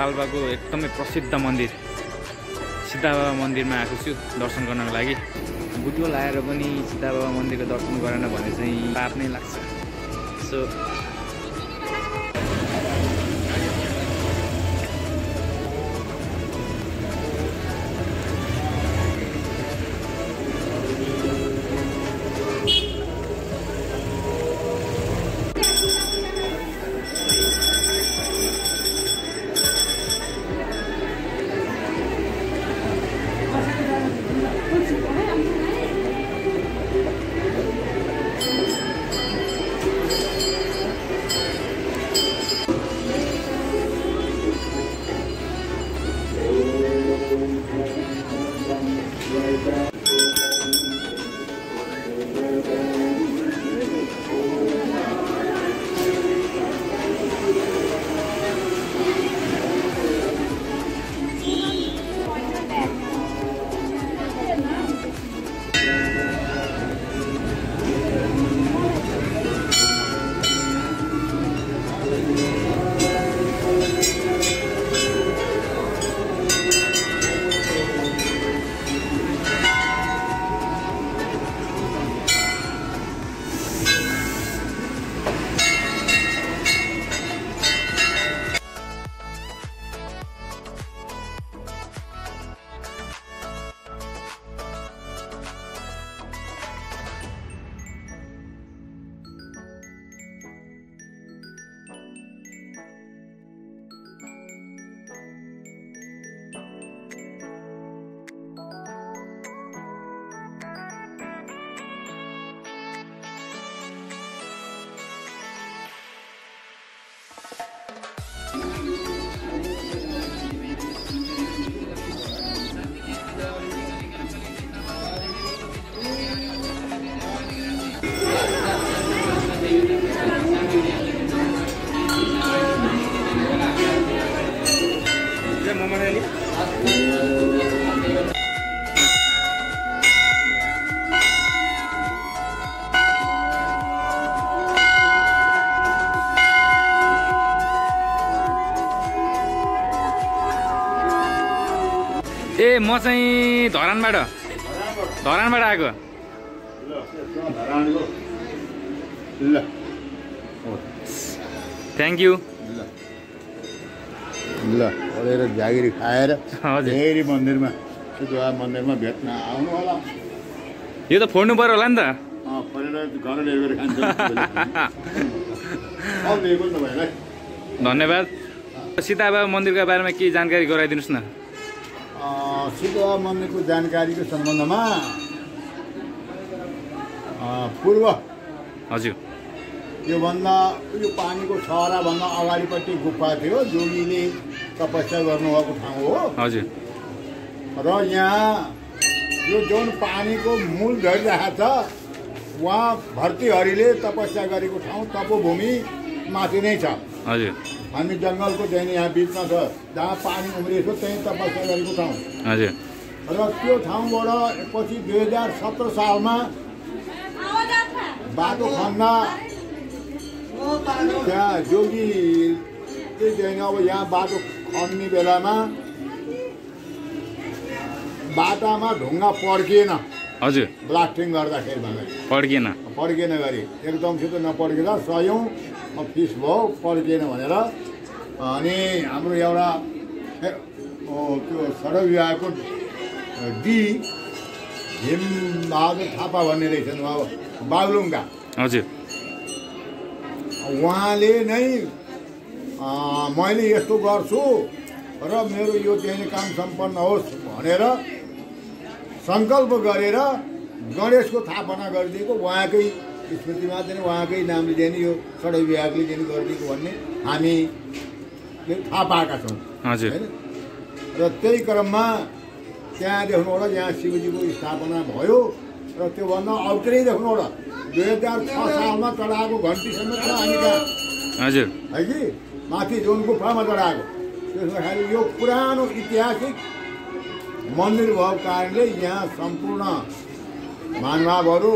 पाल्पाको एकदमै प्रसिद्ध मन्दिर। सिद्धाबाबा मन्दिरमा आएको छु दर्शन गर्नको लागि। बुटोल आएर पनि सिद्धाबाबा मन्दिरको दर्शन गरेन भने चाहिँ पाप नै लाग्छ। सो म चाहिँ धरानबाट धरानबाट आएको। ल थ्याङ्क यू ल पढेर जागिरी खाएर फेरि मन्दिरमा मन्दिरमा भेट्न आउनु होला। यो त फोड्नु पऱ्यो होला नि त। धन्यवाद। सीताबाबा मन्दिरको बारेमा केही जानकारी गराइदिनुहोस् न। सुदुवा मन्दिरको जानकारीको सम्बन्धमा पूर्व हजुर। योभन्दा यो पानीको छहराभन्दा अगाडिपट्टि गुफा थियो जोगीले तपस्या गर्नुभएको ठाउँ हो। हजुर। र यहाँ यो जुन पानीको मूल झरिरहेको छ उहाँ भर्तीहरीले तपस्या गरेको ठाउँ तपोभूमि माथि नै छ। हजुर। हामी जङ्गलको चाहिँ यहाँ बिचमा छ जहाँ पानी उम्रिएको त्यहीँ तपस्या गरेको ठाउँ। हजुर। र त्यो ठाउँबाट पछि दुई हजार सत्र सालमा बाटो खन्दा त्यहाँ जोगीले चाहिँ अब यहाँ बाटो खन्ने बेलामा बाटामा ढुङ्गा पड्किएन। हजुर। ब्लास्टिङ गर्दाखेरि भन्दा पड्किएन। पड्किएन गरी। एकदमसित नपड्केर सयौँ फिस भयो पड्किएन भनेर अनि हाम्रो एउटा त्यो सडक विभागको डी हिमबहादुर थापा भन्ने रहेछन् उहाँ बागलुङका। हजुर। उहाँले नै मैले यस्तो गर्छु र मेरो यो चाहिँ काम सम्पन्न होस् भनेर सङ्कल्प गरेर गणेशको स्थापना गरिदिएको उहाँकै स्मृतिमा चाहिँ उहाँकै नामले चाहिँ यो सडक विभागले चाहिँ गरिदिएको भन्ने हामी थाहा पाएका छौँ। हजुर। होइन? र त्यही क्रममा त्यहाँदेखिबाट यहाँ शिवजीको स्थापना भयो र त्योभन्दा अग्रैदेखिबाट दुई हजार छ सालमा चढाएको घन्टीसम्म छ हामी कहाँ? हजुर। है कि? माथि जुन गुफामा चढाएको। त्यसमा यो पुरानो ऐतिहासिक मन्दिर भएको कारणले यहाँ सम्पूर्ण महानुभावहरू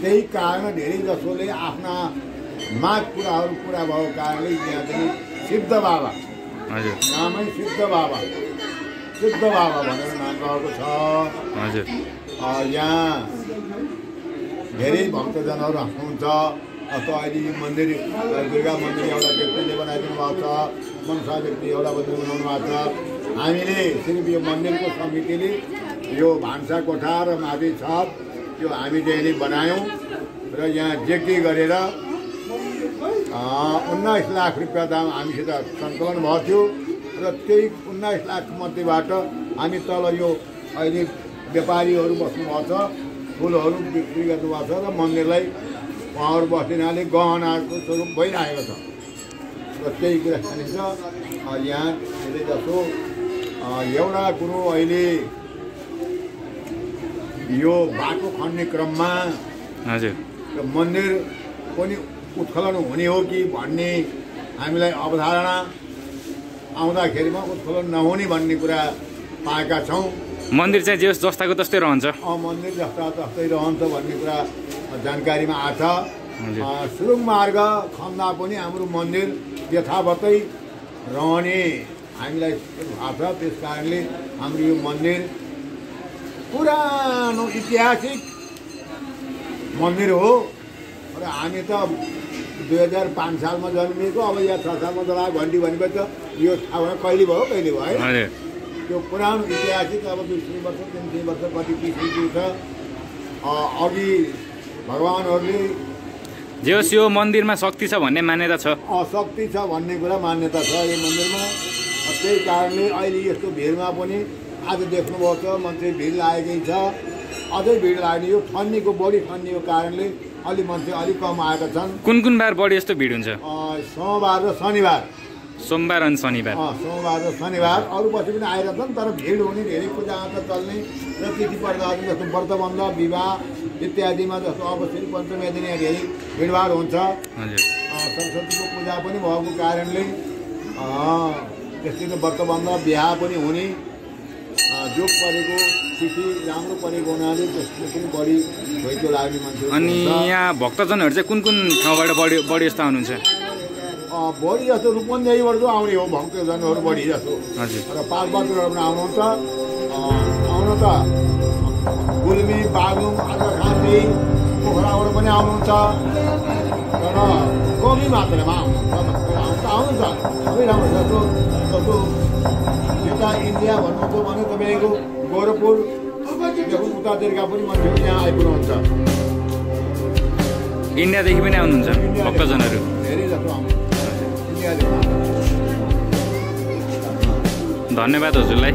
त्यही कारण धेरै जसोले आफ्ना माग कुराहरू पुरा भएको कारणले यहाँ चाहिँ सिद्ध बाबा। नामै सिद्ध बाबा। सिद्ध बाबा भनेर नाम रहेको छ। हजुर। यहाँ धेरै भक्तजनहरू हुनुहुन्छ जस्तो अहिले यो मन्दिर दुर्गा मन्दिर एउटा व्यक्तिले बनाइदिनु भएको छ। मनसा व्यक्ति एउटा पनि बनाउनु भएको छ। हामीले सिर्फ यो मन्दिरको समितिले यो भान्सा कोठा र माथि छत त्यो हामीले अहिले बनायौँ र यहाँ जेकी गरेर उन्नाइस लाख रुपियाँ दाम हामीसित सङ्कलन भएको थियो। र त्यही उन्नाइस लाख मध्येबाट हामी तल यो अहिले व्यापारीहरू बस्नुभएको छ फुलहरू बिक्री गर्नुभएको छ र मन्दिरलाई उहाँहरू बस्दिनाले गहनाको स्वरूप भइरहेको छ। र त्यही कुरा अ, यहाँ धेरै जसो एउटा कुरो अहिले यो बाटो खन्ने क्रममा हजुर। मन्दिर पनि उत्खनन हुने हो कि भन्ने हामीलाई अवधारणा आउँदाखेरिमा उत्खनन नहुने भन्ने कुरा पाएका छौँ। मन्दिर चाहिँ जे जस्ताको तस्तै रहन्छ। मन्दिर जस्ता जस्तै रहन्छ भन्ने कुरा जानकारीमा आएको छ हजुर। अ, सुरुङ मार्ग खन्दा पनि हाम्रो मन्दिर यथावतै रहने हामीलाई थाहा छ। त्यस कारणले हाम्रो यो मन्दिर पुरानो ऐतिहासिक मन्दिर हो। र हामी त दुई हजार पाँच सालमा जन्मिएको अब यहाँ छ सालमा जला घन्टी भनेपछि त यो थाहा भएन कहिले भयो कहिले भयो है त्यो पुरानो ऐतिहासिक अब दुई सय वर्ष तिन सय वर्ष कति किसिमको छ अघि भगवान्हरूले जे होस् यो मन्दिरमा शक्ति छ भन्ने मान्यता छ। अशक्ति छ भन्ने कुरा मान्यता छ यो मन्दिरमा। त्यही कारणले अहिले यस्तो भिडमा पनि आज देख्नुभएको छ मान्छे भिड लागेकै छ। अझै भिड लाग्ने यो ठन्नीको बढी ठन्नीको कारणले अलि मान्छे अलिक कम आएका छन्। कुन कुन बार बढी जस्तो भिड हुन्छ? सोमबार र शनिबार। सोमबार अनि शनिबार। सोमबार र शनिबार। अरू पछि पनि आइरहेछन् तर भिड हुने धेरै पूजा आजा चल्ने र तिथि पर्दाहरू जस्तो व्रतबन्ध विवाह इत्यादिमा जस्तो अब श्री पञ्चमी दिन यहाँ धेरै भिडभाड हुन्छ। सरस्वतीको पूजा पनि भएको कारणले त्यस्तै व्रतबन्ध बिहा पनि हुने। जोग परेको तिथि राम्रो परेको हुनाले त्यसले पनि बढी भइतो लाग्ने मान्छेहरू अनि। यहाँ भक्तजनहरू चाहिँ कुन कुन ठाउँबाट बढी बढी जस्तो आउनुहुन्छ? बढी जस्तो रूपन्देहीबाट आउने हो भक्तजनहरू बढी जस्तो। हजुर। र पालपात्रबाट पनि आउनुहुन्छ। आउनु त गुल्मी बागलुङ आर्काखाँची पोखराबाट पनि आउनुहुन्छ तर कमी मात्रामा आउनुहुन्छ आउनु त आउनुहुन्छ सबै राम्रो छ जस्तो जस्तो यता इन्डिया भन्नुहुन्छ भने तपाईँको गोरखपुर उतातिरका पनि मान्छेहरू यहाँ आइपुग्नुहुन्छ इन्डियादेखि पनि आउनुहुन्छ? भक्तजनहरू? धेरै जस्तो आउनुहुन्छ। धन्यवाद हजुरलाई।